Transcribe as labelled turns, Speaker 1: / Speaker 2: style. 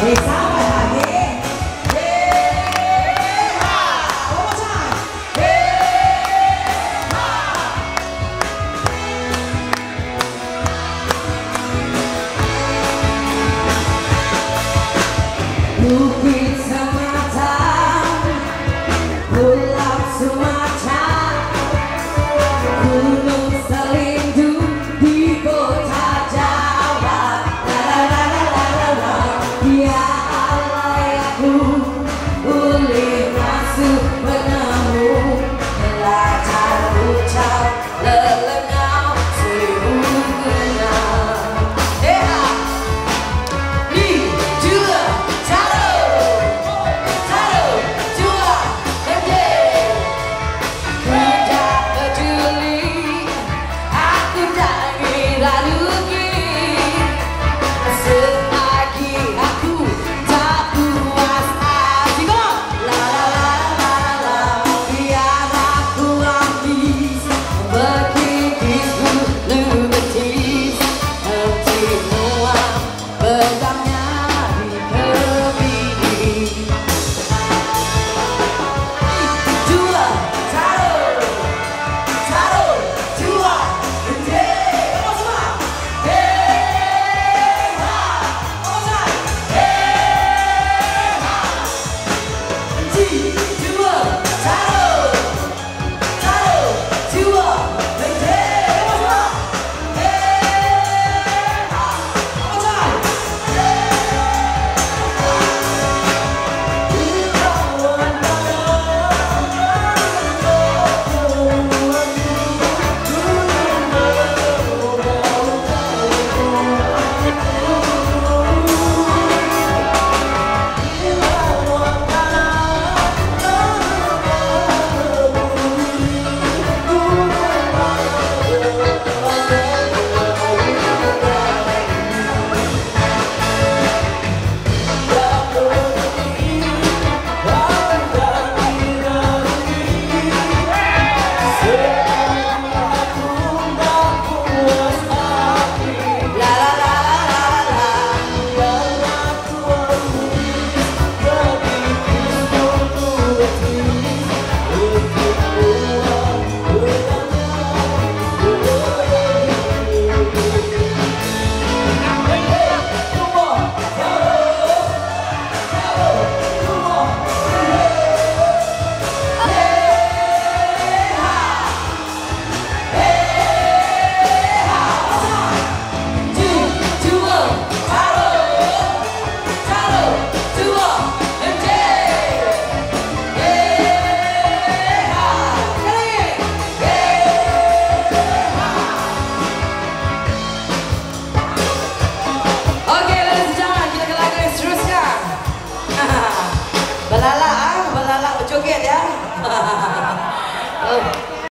Speaker 1: Balala Joget ya. oh.